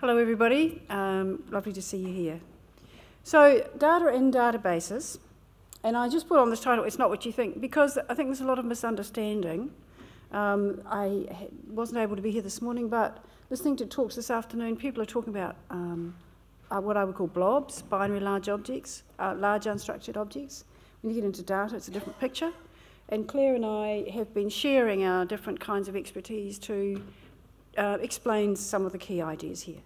Hello, everybody. Um, lovely to see you here. So, data in databases, and I just put on this title, It's Not What You Think, because I think there's a lot of misunderstanding. Um, I wasn't able to be here this morning, but listening to talks this afternoon, people are talking about um, uh, what I would call blobs, binary large objects, uh, large unstructured objects. When you get into data, it's a different picture. And Clare and I have been sharing our different kinds of expertise to uh, explain some of the key ideas here.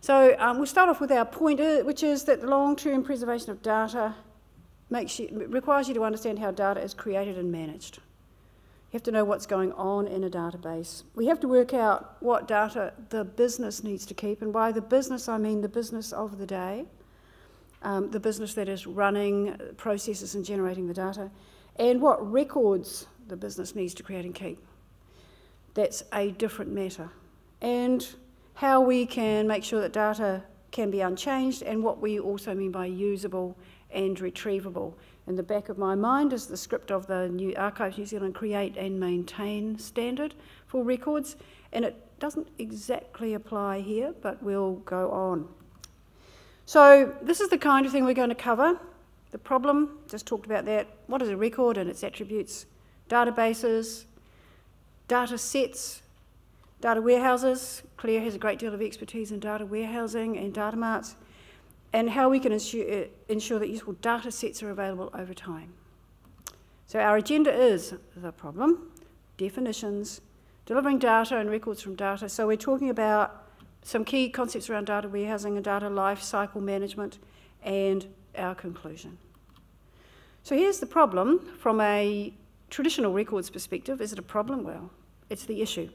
So um, we'll start off with our point, uh, which is that the long-term preservation of data makes you, requires you to understand how data is created and managed. You have to know what's going on in a database. We have to work out what data the business needs to keep, and by the business I mean the business of the day, um, the business that is running processes and generating the data, and what records the business needs to create and keep. That's a different matter. And how we can make sure that data can be unchanged and what we also mean by usable and retrievable. In the back of my mind is the script of the new Archives New Zealand create and maintain standard for records and it doesn't exactly apply here but we'll go on. So this is the kind of thing we're going to cover. The problem, just talked about that. What is a record and its attributes? Databases, data sets, Data warehouses, Clare has a great deal of expertise in data warehousing and data marts, and how we can ensure, uh, ensure that useful data sets are available over time. So our agenda is the problem, definitions, delivering data and records from data. So we're talking about some key concepts around data warehousing and data life cycle management and our conclusion. So here's the problem from a traditional records perspective. Is it a problem? Well, it's the issue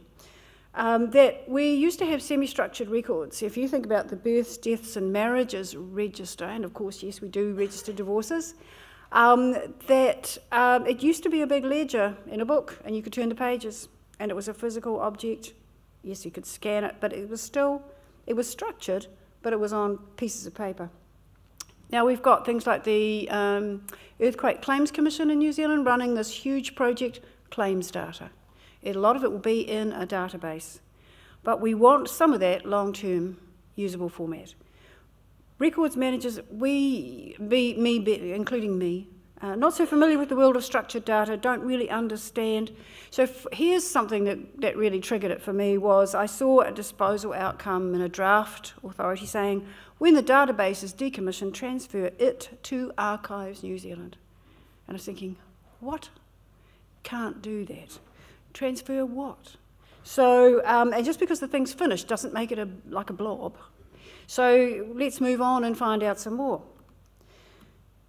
um, that we used to have semi-structured records. If you think about the births, deaths and marriages register, and of course, yes, we do register divorces, um, that um, it used to be a big ledger in a book, and you could turn the pages, and it was a physical object. Yes, you could scan it, but it was still, it was structured, but it was on pieces of paper. Now we've got things like the um, Earthquake Claims Commission in New Zealand running this huge project, Claims Data. A lot of it will be in a database. But we want some of that long-term usable format. Records managers, we, me, including me, uh, not so familiar with the world of structured data, don't really understand. So here's something that, that really triggered it for me was I saw a disposal outcome in a draft authority saying, when the database is decommissioned, transfer it to Archives New Zealand. And I was thinking, what? Can't do that transfer what? So, um, and just because the thing's finished doesn't make it a, like a blob. So let's move on and find out some more.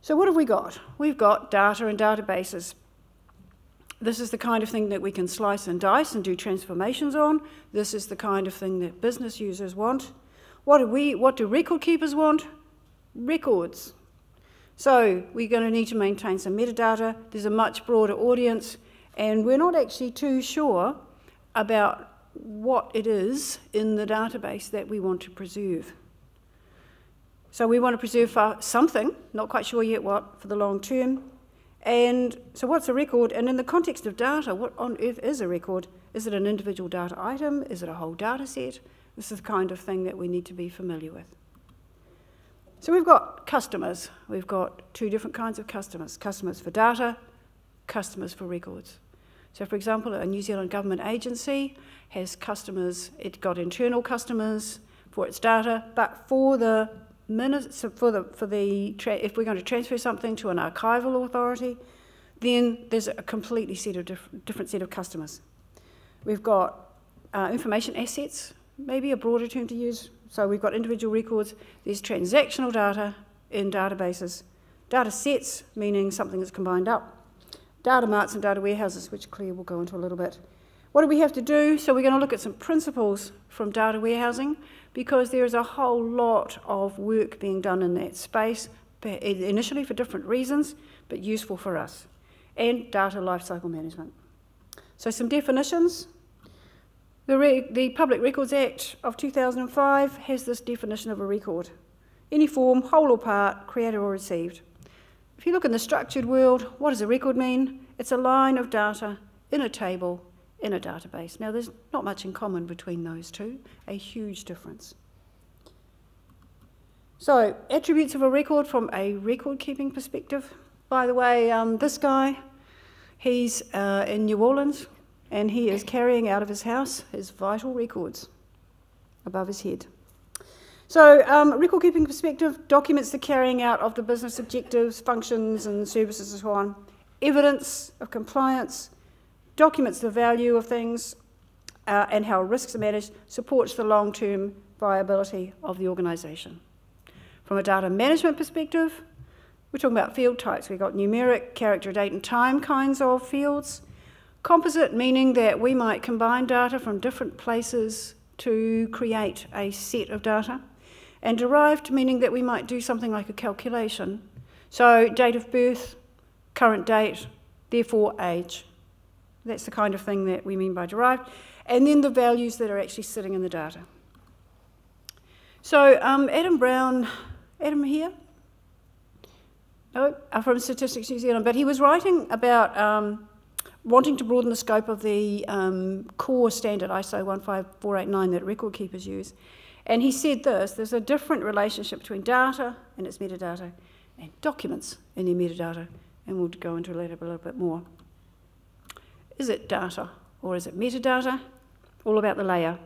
So what have we got? We've got data and databases. This is the kind of thing that we can slice and dice and do transformations on. This is the kind of thing that business users want. What do, we, what do record keepers want? Records. So we're going to need to maintain some metadata. There's a much broader audience. And we're not actually too sure about what it is in the database that we want to preserve. So we want to preserve something, not quite sure yet what, for the long term. And so what's a record? And in the context of data, what on earth is a record? Is it an individual data item? Is it a whole data set? This is the kind of thing that we need to be familiar with. So we've got customers. We've got two different kinds of customers. Customers for data, customers for records. So, for example, a New Zealand government agency has customers, it got internal customers for its data, but for the minutes, for the, for the if we're going to transfer something to an archival authority, then there's a completely set of diff different set of customers. We've got uh, information assets, maybe a broader term to use. So we've got individual records, there's transactional data in databases, data sets, meaning something that's combined up, data marts and data warehouses, which Clare will go into a little bit. What do we have to do? So we're going to look at some principles from data warehousing because there is a whole lot of work being done in that space, initially for different reasons, but useful for us, and data lifecycle management. So some definitions. The, the Public Records Act of 2005 has this definition of a record. Any form, whole or part, created or received. If you look in the structured world, what does a record mean? It's a line of data in a table in a database. Now, there's not much in common between those two, a huge difference. So, attributes of a record from a record keeping perspective. By the way, um, this guy, he's uh, in New Orleans and he is carrying out of his house his vital records above his head. So, um, record keeping perspective documents the carrying out of the business objectives, functions, and services, and so on. Evidence of compliance documents the value of things uh, and how risks are managed, supports the long term viability of the organisation. From a data management perspective, we're talking about field types. We've got numeric, character, date, and time kinds of fields. Composite, meaning that we might combine data from different places to create a set of data and derived meaning that we might do something like a calculation. So date of birth, current date, therefore age. That's the kind of thing that we mean by derived. And then the values that are actually sitting in the data. So um, Adam Brown, Adam here? No, uh, from Statistics New Zealand, but he was writing about um, wanting to broaden the scope of the um, core standard ISO 15489 that record keepers use. And he said this there's a different relationship between data and its metadata and documents and their metadata. And we'll go into that a little bit more. Is it data or is it metadata? All about the layer.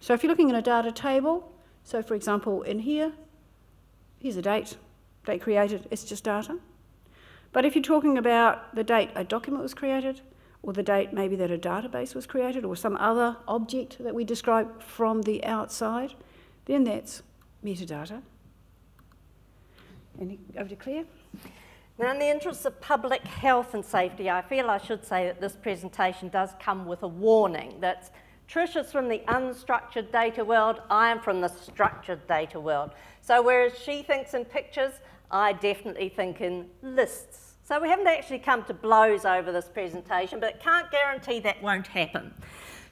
So if you're looking in a data table, so for example, in here, here's a date, date created, it's just data. But if you're talking about the date a document was created, or the date maybe that a database was created or some other object that we describe from the outside, then that's metadata. Any, over to Clare. Now, in the interest of public health and safety, I feel I should say that this presentation does come with a warning that Trish is from the unstructured data world, I am from the structured data world. So whereas she thinks in pictures, I definitely think in lists. So we haven't actually come to blows over this presentation, but it can't guarantee that won't happen.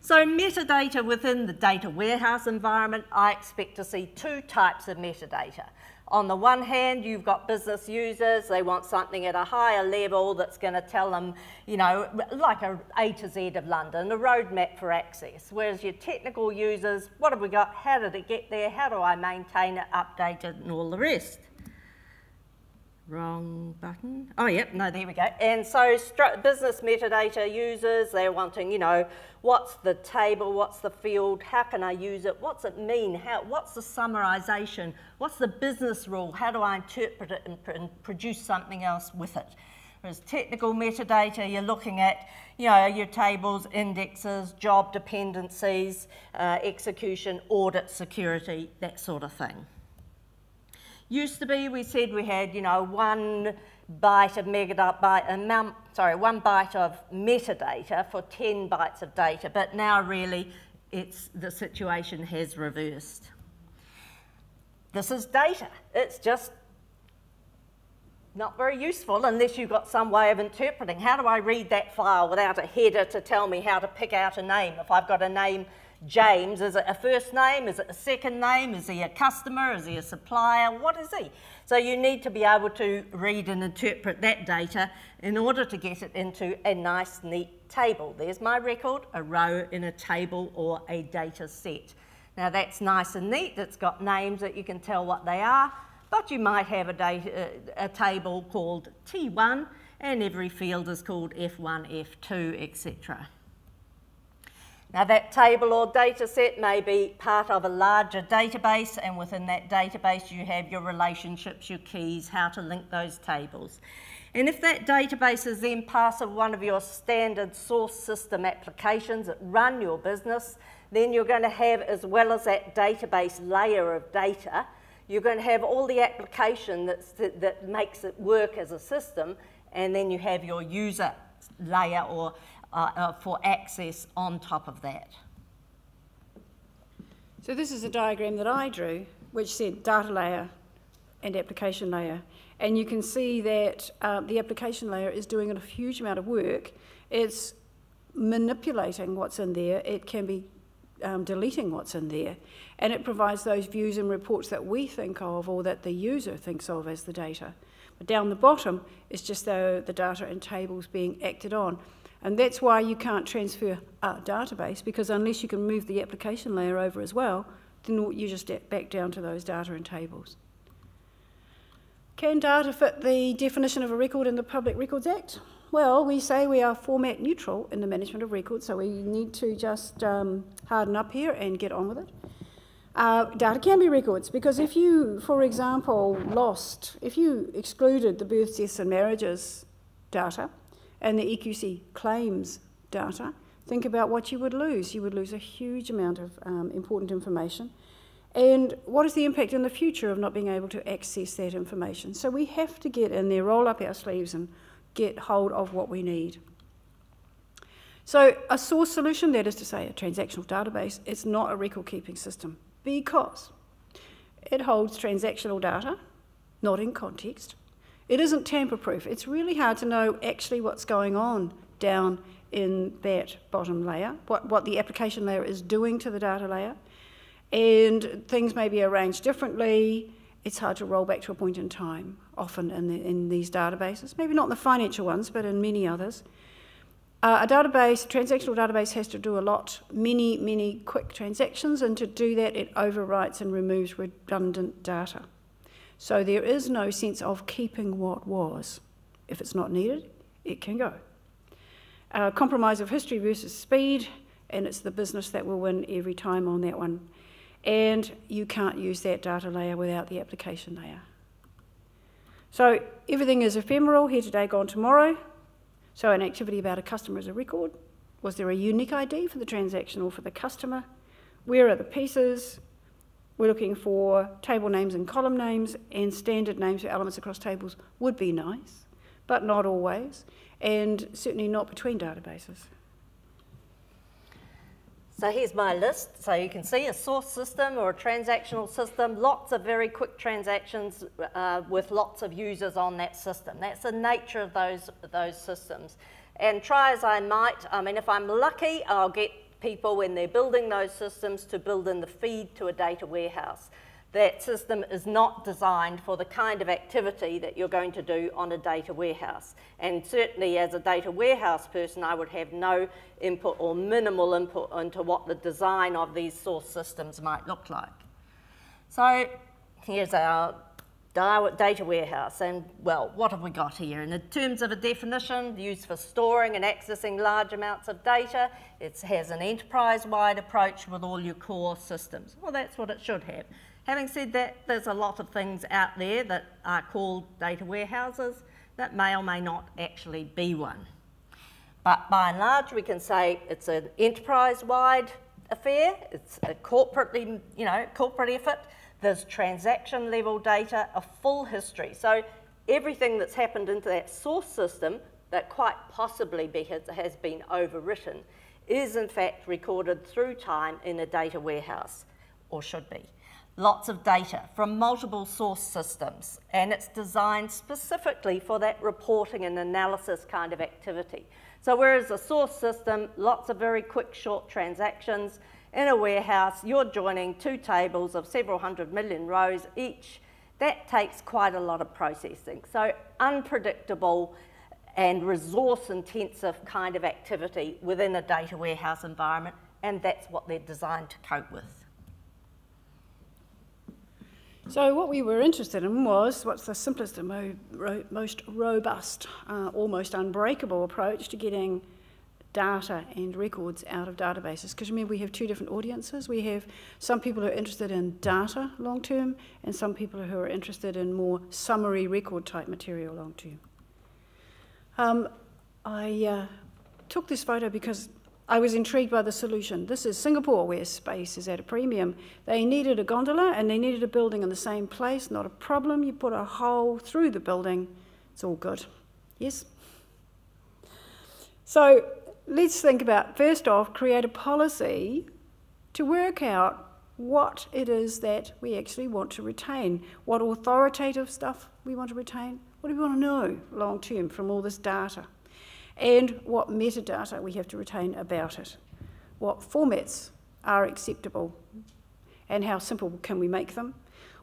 So metadata within the data warehouse environment, I expect to see two types of metadata. On the one hand, you've got business users, they want something at a higher level that's going to tell them, you know, like a A to Z of London, a roadmap for access. Whereas your technical users, what have we got? How did it get there? How do I maintain it, update it, and all the rest? Wrong button. Oh, yep, no, there we go. And so business metadata users, they're wanting, you know, what's the table, what's the field, how can I use it, what's it mean, how, what's the summarization, what's the business rule, how do I interpret it and, pr and produce something else with it. Whereas technical metadata, you're looking at, you know, your tables, indexes, job dependencies, uh, execution, audit, security, that sort of thing. Used to be, we said we had, you know, one byte of megabyte, amount, sorry, one byte of metadata for 10 bytes of data, but now really it's, the situation has reversed. This is data. It's just not very useful unless you've got some way of interpreting. How do I read that file without a header to tell me how to pick out a name? If I've got a name James, is it a first name? Is it a second name? Is he a customer? Is he a supplier? What is he? So you need to be able to read and interpret that data in order to get it into a nice, neat table. There's my record, a row in a table or a data set. Now that's nice and neat. It's got names that you can tell what they are, but you might have a, data, a table called T1 and every field is called F1, F2, etc. Now that table or data set may be part of a larger database and within that database you have your relationships, your keys, how to link those tables. And if that database is then part of one of your standard source system applications that run your business, then you're going to have, as well as that database layer of data, you're going to have all the application that's, that, that makes it work as a system, and then you have your user layer or uh, uh, for access on top of that. So this is a diagram that I drew, which said data layer and application layer. And you can see that uh, the application layer is doing a huge amount of work. It's manipulating what's in there. It can be um, deleting what's in there. And it provides those views and reports that we think of or that the user thinks of as the data. But down the bottom is just the, the data and tables being acted on. And that's why you can't transfer a database, because unless you can move the application layer over as well, then you just back down to those data and tables. Can data fit the definition of a record in the Public Records Act? Well, we say we are format neutral in the management of records, so we need to just um, harden up here and get on with it. Uh, data can be records because if you, for example, lost, if you excluded the births, deaths, and marriages data and the EQC claims data, think about what you would lose. You would lose a huge amount of um, important information. And what is the impact in the future of not being able to access that information? So we have to get in there, roll up our sleeves, and get hold of what we need. So a source solution, that is to say a transactional database, is not a record keeping system because it holds transactional data, not in context. It isn't tamper proof. It's really hard to know actually what's going on down in that bottom layer, what, what the application layer is doing to the data layer. And things may be arranged differently. It's hard to roll back to a point in time, often in, the, in these databases. Maybe not in the financial ones, but in many others. Uh, a database, a transactional database, has to do a lot, many, many quick transactions, and to do that, it overwrites and removes redundant data. So there is no sense of keeping what was. If it's not needed, it can go. Uh, compromise of history versus speed, and it's the business that will win every time on that one. And you can't use that data layer without the application layer. So everything is ephemeral, here today, gone tomorrow. So an activity about a customer is a record. Was there a unique ID for the transaction or for the customer? Where are the pieces? We're looking for table names and column names, and standard names for elements across tables would be nice, but not always, and certainly not between databases. So here's my list. So you can see a source system or a transactional system, lots of very quick transactions uh, with lots of users on that system. That's the nature of those, those systems. And try as I might, I mean, if I'm lucky, I'll get people when they're building those systems to build in the feed to a data warehouse that system is not designed for the kind of activity that you're going to do on a data warehouse. And certainly as a data warehouse person, I would have no input or minimal input into what the design of these source systems might look like. So here's our data warehouse. And well, what have we got here? In the terms of a definition, used for storing and accessing large amounts of data, it has an enterprise-wide approach with all your core systems. Well, that's what it should have. Having said that, there's a lot of things out there that are called data warehouses that may or may not actually be one. But by and large, we can say it's an enterprise-wide affair, it's a corporately, you know, corporate effort, there's transaction level data, a full history. So everything that's happened into that source system that quite possibly be, has, has been overwritten is in fact recorded through time in a data warehouse, or should be lots of data from multiple source systems, and it's designed specifically for that reporting and analysis kind of activity. So whereas a source system, lots of very quick, short transactions, in a warehouse, you're joining two tables of several hundred million rows each. That takes quite a lot of processing. So unpredictable and resource intensive kind of activity within a data warehouse environment, and that's what they're designed to cope with. So what we were interested in was what's the simplest and mo ro most robust, uh, almost unbreakable approach to getting data and records out of databases. Because remember, we have two different audiences. We have some people who are interested in data long term, and some people who are interested in more summary record type material long term. Um, I uh, took this photo because I was intrigued by the solution. This is Singapore, where space is at a premium. They needed a gondola and they needed a building in the same place, not a problem. You put a hole through the building, it's all good. Yes? So let's think about first off, create a policy to work out what it is that we actually want to retain, what authoritative stuff we want to retain, what do we want to know long term from all this data? And what metadata we have to retain about it, what formats are acceptable, and how simple can we make them,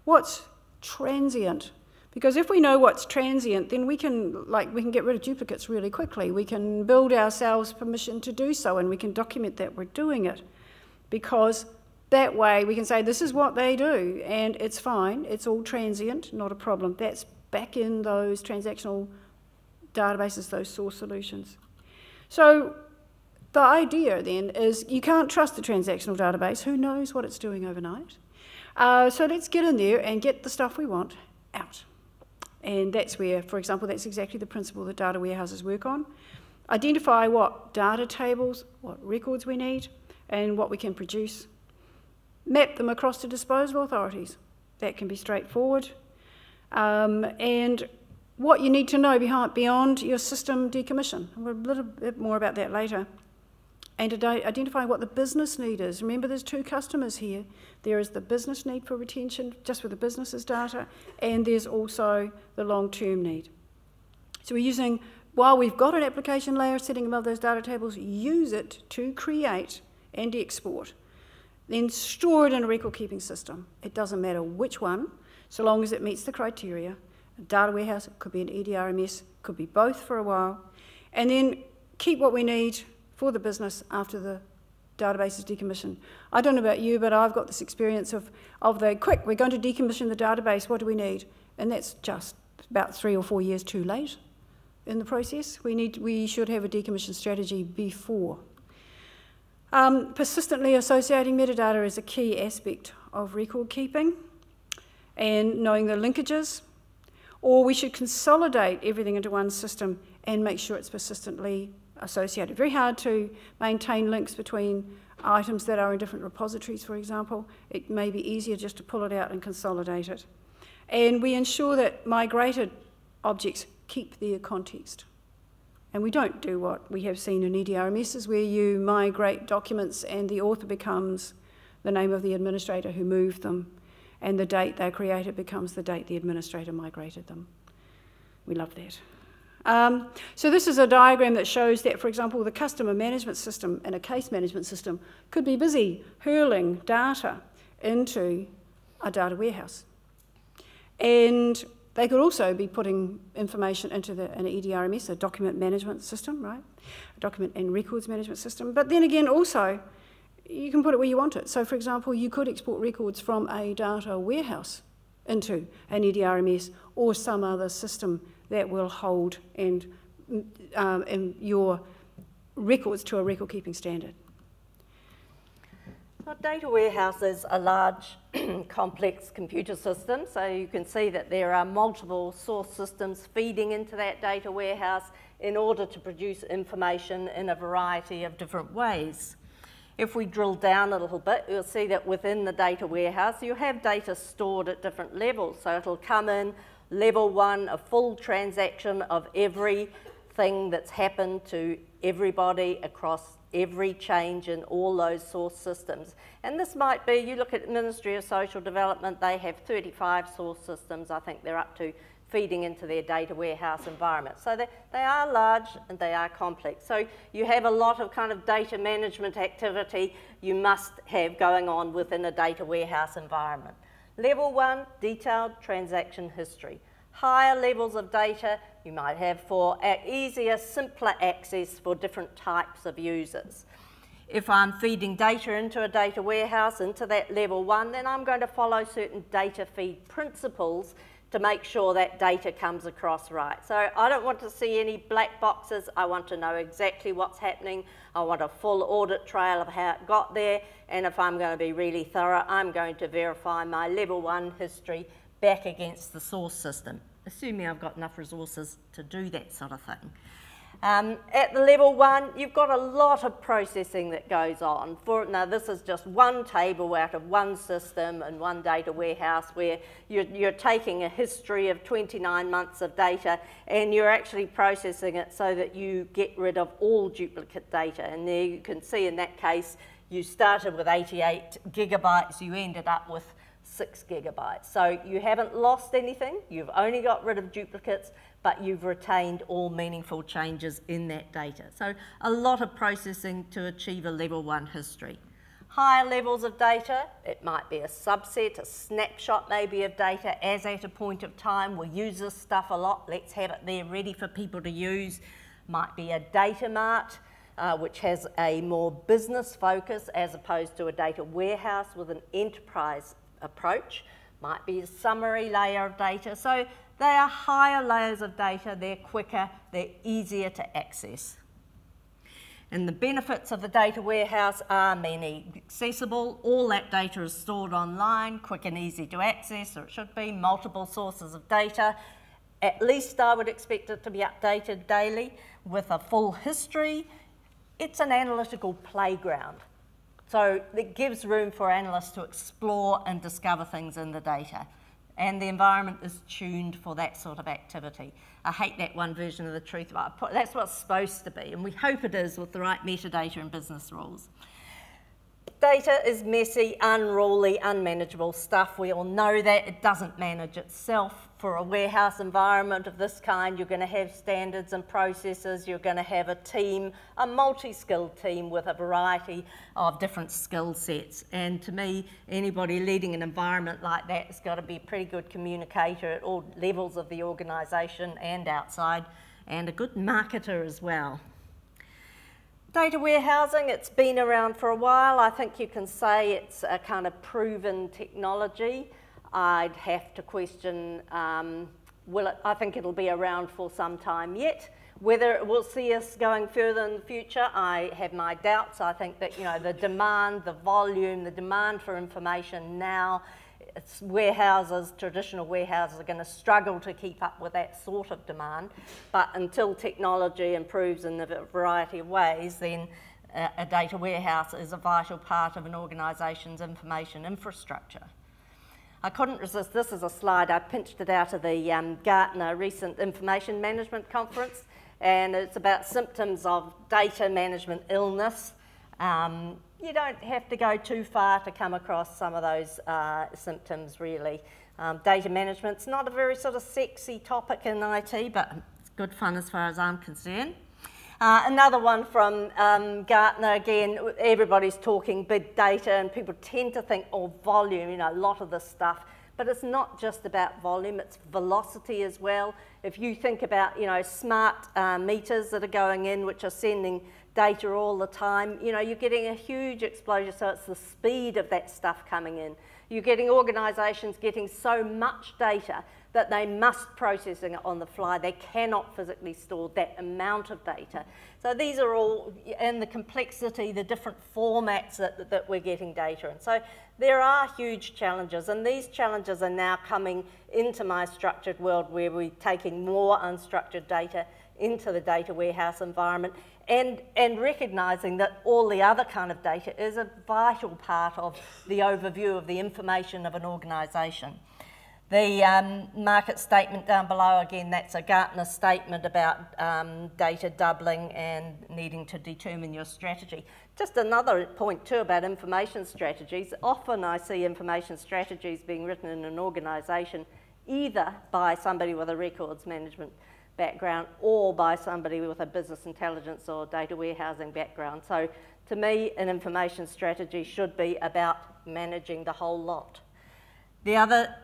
what's transient Because if we know what's transient, then we can like we can get rid of duplicates really quickly. We can build ourselves permission to do so and we can document that we're doing it. Because that way we can say this is what they do and it's fine, it's all transient, not a problem. That's back in those transactional databases, those source solutions. So the idea then is you can't trust the transactional database. Who knows what it's doing overnight? Uh, so let's get in there and get the stuff we want out. And that's where, for example, that's exactly the principle that data warehouses work on. Identify what data tables, what records we need, and what we can produce. Map them across to disposal authorities. That can be straightforward. Um, and what you need to know beyond your system decommission. A little bit more about that later and identifying what the business need is. Remember, there's two customers here. There is the business need for retention, just for the business's data, and there's also the long-term need. So we're using, while we've got an application layer sitting above those data tables, use it to create and export. Then store it in a record-keeping system. It doesn't matter which one, so long as it meets the criteria. A data warehouse, it could be an EDRMS, could be both for a while. And then keep what we need for the business after the database is decommissioned. I don't know about you, but I've got this experience of, of the quick, we're going to decommission the database, what do we need? And that's just about three or four years too late in the process. We, need, we should have a decommission strategy before. Um, persistently associating metadata is a key aspect of record keeping and knowing the linkages. Or we should consolidate everything into one system and make sure it's persistently associated. Very hard to maintain links between items that are in different repositories, for example. It may be easier just to pull it out and consolidate it. And we ensure that migrated objects keep their context. And we don't do what we have seen in EDRMS is where you migrate documents and the author becomes the name of the administrator who moved them, and the date they created becomes the date the administrator migrated them. We love that. Um, so this is a diagram that shows that, for example, the customer management system and a case management system could be busy hurling data into a data warehouse. And they could also be putting information into the, an EDRMS, a document management system, right? A document and records management system. But then again, also, you can put it where you want it. So, for example, you could export records from a data warehouse into an EDRMS or some other system that will hold and, um, and your records to a record keeping standard. A data warehouse is a large, complex computer system, so you can see that there are multiple source systems feeding into that data warehouse in order to produce information in a variety of different ways. If we drill down a little bit, you'll see that within the data warehouse, you have data stored at different levels. So it'll come in level one, a full transaction of everything that's happened to everybody across every change in all those source systems. And this might be, you look at Ministry of Social Development, they have 35 source systems, I think they're up to feeding into their data warehouse environment. So they, they are large and they are complex. So you have a lot of kind of data management activity you must have going on within a data warehouse environment. Level one, detailed transaction history. Higher levels of data you might have for easier, simpler access for different types of users. If I'm feeding data into a data warehouse, into that level one, then I'm going to follow certain data feed principles to make sure that data comes across right. So I don't want to see any black boxes. I want to know exactly what's happening. I want a full audit trail of how it got there. And if I'm going to be really thorough, I'm going to verify my level one history back against the source system, assuming I've got enough resources to do that sort of thing. Um, at the level one, you've got a lot of processing that goes on. For, now, this is just one table out of one system and one data warehouse where you're, you're taking a history of 29 months of data and you're actually processing it so that you get rid of all duplicate data. And there you can see in that case, you started with 88 gigabytes, you ended up with six gigabytes. So you haven't lost anything, you've only got rid of duplicates, but you've retained all meaningful changes in that data. So a lot of processing to achieve a level one history. higher levels of data. It might be a subset, a snapshot maybe of data as at a point of time. We'll use this stuff a lot. Let's have it there ready for people to use. Might be a data mart, uh, which has a more business focus as opposed to a data warehouse with an enterprise approach. Might be a summary layer of data. So they are higher layers of data. They're quicker. They're easier to access. And the benefits of the data warehouse are many. Accessible, all that data is stored online, quick and easy to access, or it should be, multiple sources of data. At least I would expect it to be updated daily with a full history. It's an analytical playground. So it gives room for analysts to explore and discover things in the data and the environment is tuned for that sort of activity. I hate that one version of the truth, but that's what's supposed to be, and we hope it is with the right metadata and business rules. Data is messy, unruly, unmanageable stuff. We all know that. It doesn't manage itself. For a warehouse environment of this kind, you're going to have standards and processes. You're going to have a team, a multi-skilled team with a variety of different skill sets. And to me, anybody leading an environment like that has got to be a pretty good communicator at all levels of the organisation and outside, and a good marketer as well. Data warehousing, it's been around for a while. I think you can say it's a kind of proven technology. I'd have to question, um, will it, I think it'll be around for some time yet. Whether it will see us going further in the future, I have my doubts. I think that, you know, the demand, the volume, the demand for information now warehouses, traditional warehouses are going to struggle to keep up with that sort of demand. But until technology improves in a variety of ways, then a data warehouse is a vital part of an organisation's information infrastructure. I couldn't resist, this is a slide, I pinched it out of the um, Gartner recent information management conference, and it's about symptoms of data management illness. Um, you don't have to go too far to come across some of those uh, symptoms, really. Um, data management's not a very sort of sexy topic in IT, but it's good fun as far as I'm concerned. Uh, another one from um, Gartner, again, everybody's talking big data and people tend to think, oh, volume, you know, a lot of this stuff. But it's not just about volume, it's velocity as well. If you think about, you know, smart uh, meters that are going in, which are sending data all the time, you know, you're getting a huge explosion, so it's the speed of that stuff coming in. You're getting organisations getting so much data that they must processing it on the fly. They cannot physically store that amount of data. So these are all, and the complexity, the different formats that, that we're getting data in. So there are huge challenges, and these challenges are now coming into my structured world where we're taking more unstructured data into the data warehouse environment and, and recognising that all the other kind of data is a vital part of the overview of the information of an organisation. The um, market statement down below, again, that's a Gartner statement about um, data doubling and needing to determine your strategy. Just another point too about information strategies. Often I see information strategies being written in an organisation either by somebody with a records management background or by somebody with a business intelligence or data warehousing background. So to me, an information strategy should be about managing the whole lot. The other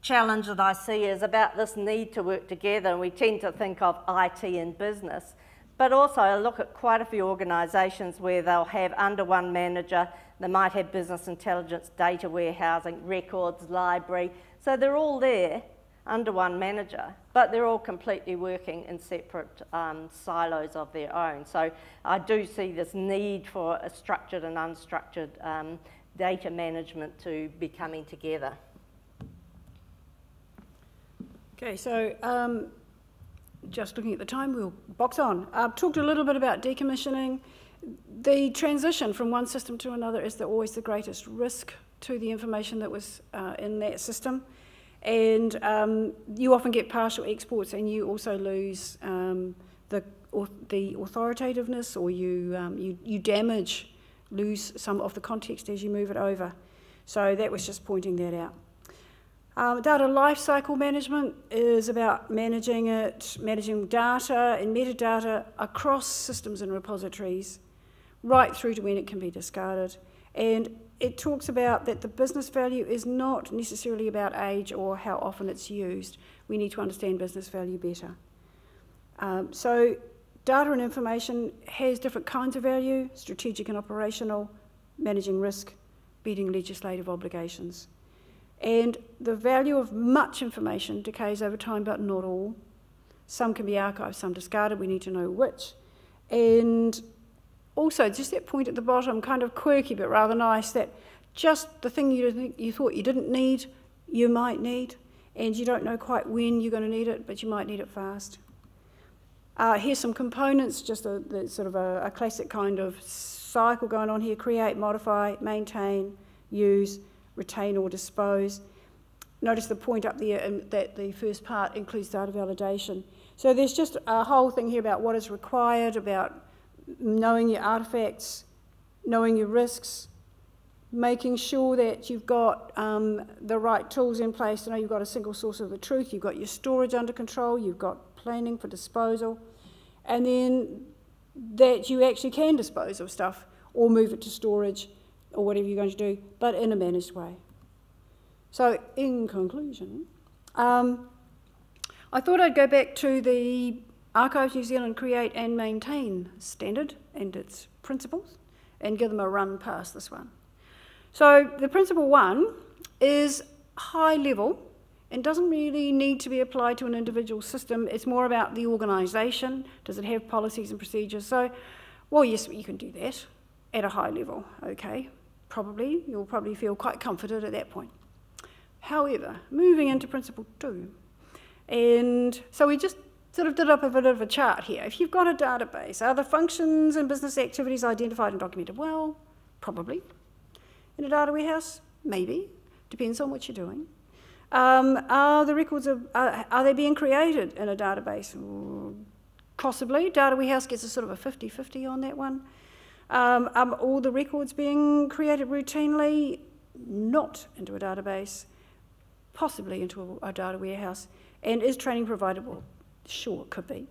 challenge that I see is about this need to work together, and we tend to think of IT and business. But also, I look at quite a few organisations where they'll have under one manager, they might have business intelligence, data warehousing, records, library. So they're all there, under one manager, but they're all completely working in separate um, silos of their own. So I do see this need for a structured and unstructured um, data management to be coming together. Okay, so um, just looking at the time, we'll box on. Uh, talked a little bit about decommissioning. The transition from one system to another is the, always the greatest risk to the information that was uh, in that system and um, you often get partial exports and you also lose um, the, or the authoritativeness or you, um, you, you damage, lose some of the context as you move it over. So that was just pointing that out. Um, data lifecycle management is about managing it, managing data and metadata across systems and repositories, right through to when it can be discarded. And it talks about that the business value is not necessarily about age or how often it's used. We need to understand business value better. Um, so, data and information has different kinds of value strategic and operational, managing risk, meeting legislative obligations. And the value of much information decays over time, but not all. Some can be archived, some discarded. We need to know which. And also, just that point at the bottom, kind of quirky but rather nice, that just the thing you, you thought you didn't need, you might need, and you don't know quite when you're going to need it, but you might need it fast. Uh, here's some components, just a, the, sort of a, a classic kind of cycle going on here create, modify, maintain, use, retain, or dispose. Notice the point up there um, that the first part includes data validation. So there's just a whole thing here about what is required, about knowing your artifacts, knowing your risks, making sure that you've got um, the right tools in place to know you've got a single source of the truth, you've got your storage under control, you've got planning for disposal, and then that you actually can dispose of stuff or move it to storage or whatever you're going to do, but in a managed way. So, in conclusion, um, I thought I'd go back to the Archives New Zealand create and maintain standard and its principles and give them a run past this one. So the principle one is high level and doesn't really need to be applied to an individual system. It's more about the organisation. Does it have policies and procedures? So, well, yes, you can do that at a high level, okay? Probably, you'll probably feel quite comforted at that point. However, moving into principle two, and so we just sort of did up a bit of a chart here. If you've got a database, are the functions and business activities identified and documented? Well, probably. In a data warehouse? Maybe. Depends on what you're doing. Um, are the records of, are, are, they being created in a database? Possibly. Data warehouse gets a sort of a 50-50 on that one. Um, are all the records being created routinely? Not into a database, possibly into a, a data warehouse. And is training provided? Sure, it could be.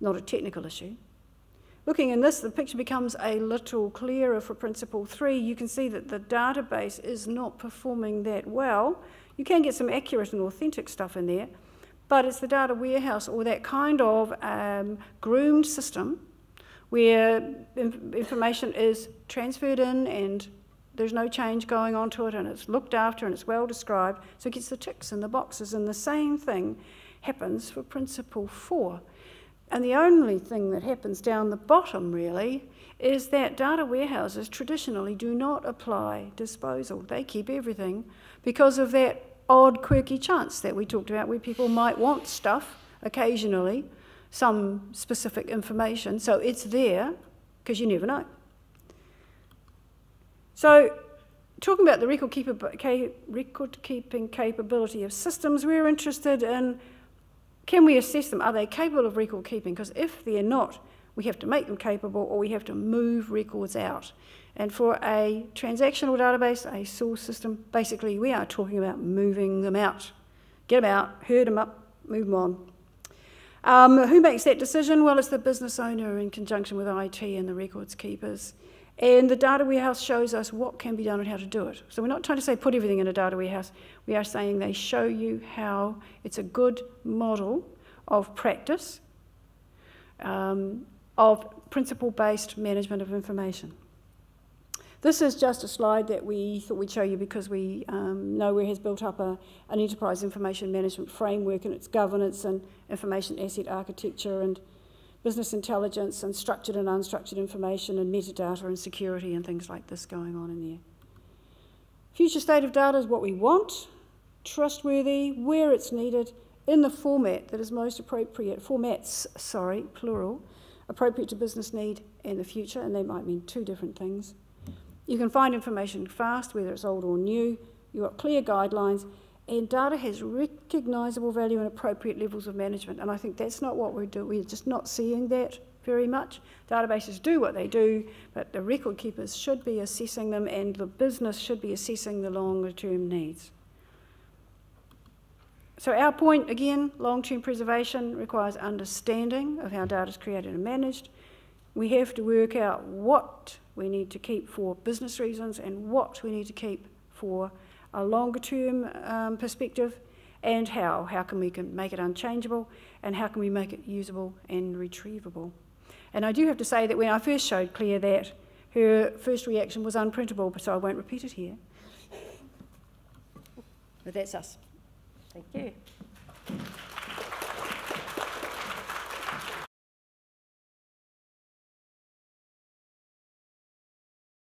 Not a technical issue. Looking in this, the picture becomes a little clearer for principle three. You can see that the database is not performing that well. You can get some accurate and authentic stuff in there, but it's the data warehouse or that kind of um, groomed system where information is transferred in and there's no change going on to it and it's looked after and it's well described, so it gets the ticks and the boxes. And the same thing happens for principle four. And the only thing that happens down the bottom, really, is that data warehouses traditionally do not apply disposal. They keep everything because of that odd, quirky chance that we talked about, where people might want stuff occasionally, some specific information. So it's there because you never know. So, talking about the record, record keeping capability of systems, we're interested in can we assess them? Are they capable of record keeping? Because if they're not, we have to make them capable or we have to move records out. And for a transactional database, a source system, basically we are talking about moving them out. Get them out, herd them up, move them on. Um, who makes that decision? Well, it's the business owner in conjunction with IT and the records keepers. And the data warehouse shows us what can be done and how to do it. So we're not trying to say put everything in a data warehouse. We are saying they show you how it's a good model of practice um, of principle-based management of information. This is just a slide that we thought we'd show you because we um, Nowhere has built up a, an enterprise information management framework and its governance and information asset architecture and business intelligence and structured and unstructured information and metadata and security and things like this going on in there. Future state of data is what we want, trustworthy, where it's needed, in the format that is most appropriate, formats, sorry, plural, appropriate to business need in the future, and they might mean two different things. You can find information fast, whether it's old or new. You've got clear guidelines, and data has recognisable value and appropriate levels of management. And I think that's not what we do. We're just not seeing that very much. Databases do what they do, but the record keepers should be assessing them, and the business should be assessing the longer term needs. So, our point again long term preservation requires understanding of how data is created and managed. We have to work out what we need to keep for business reasons and what we need to keep for a longer term um, perspective and how. How can we can make it unchangeable and how can we make it usable and retrievable. And I do have to say that when I first showed Clare that, her first reaction was unprintable, so I won't repeat it here. But that's us. Thank you.